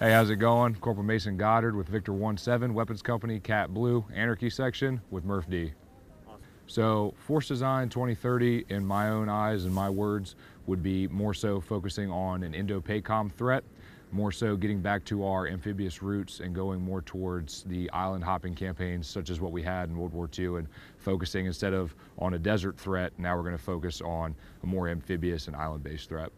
Hey, how's it going? Corporal Mason Goddard with Victor 17 Weapons Company, Cat Blue, Anarchy Section with MRF-D. So, Force Design 2030, in my own eyes and my words, would be more so focusing on an Indo-PACOM threat, more so getting back to our amphibious roots and going more towards the island hopping campaigns such as what we had in World War II and focusing instead of on a desert threat, now we're going to focus on a more amphibious and island-based threat.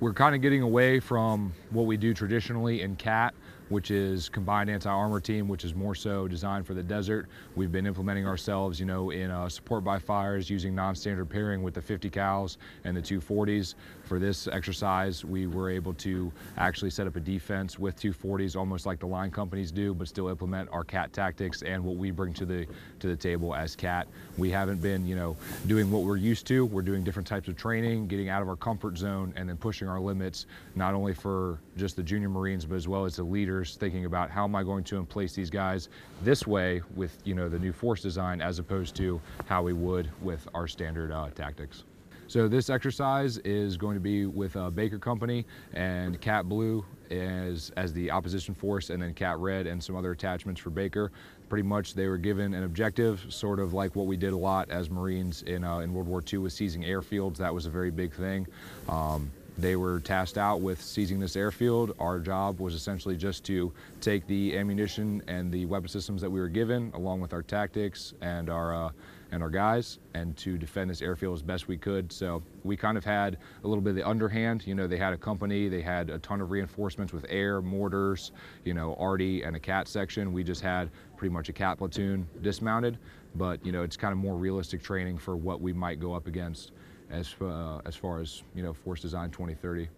We're kind of getting away from what we do traditionally in CAT, which is Combined Anti-Armor Team, which is more so designed for the desert. We've been implementing ourselves, you know, in uh, support by fires using non-standard pairing with the 50 cals and the 240s. For this exercise, we were able to actually set up a defense with 240s, almost like the line companies do, but still implement our CAT tactics and what we bring to the to the table as CAT. We haven't been, you know, doing what we're used to. We're doing different types of training, getting out of our comfort zone, and then pushing our limits, not only for just the junior Marines, but as well as the leaders, thinking about how am I going to place these guys this way with, you know, the new force design as opposed to how we would with our standard uh, tactics. So this exercise is going to be with uh, Baker Company and Cat Blue as, as the opposition force and then Cat Red and some other attachments for Baker. Pretty much they were given an objective, sort of like what we did a lot as Marines in, uh, in World War II with seizing airfields. That was a very big thing. Um, they were tasked out with seizing this airfield. Our job was essentially just to take the ammunition and the weapon systems that we were given, along with our tactics and our uh, and our guys, and to defend this airfield as best we could. So we kind of had a little bit of the underhand. You know, they had a company, they had a ton of reinforcements with air, mortars, you know, arty and a cat section. We just had pretty much a cat platoon dismounted, but you know, it's kind of more realistic training for what we might go up against as, uh, as far as you know Force Design 2030.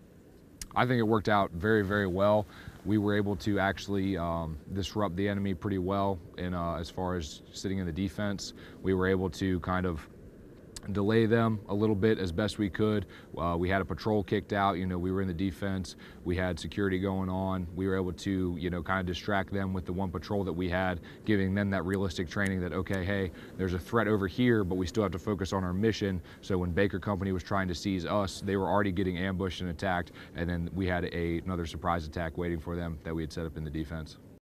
I think it worked out very, very well. We were able to actually um, disrupt the enemy pretty well in, uh, as far as sitting in the defense. We were able to kind of delay them a little bit as best we could. Uh, we had a patrol kicked out, you know, we were in the defense, we had security going on. We were able to, you know, kind of distract them with the one patrol that we had, giving them that realistic training that, okay, hey, there's a threat over here, but we still have to focus on our mission. So when Baker Company was trying to seize us, they were already getting ambushed and attacked, and then we had a, another surprise attack waiting for them that we had set up in the defense.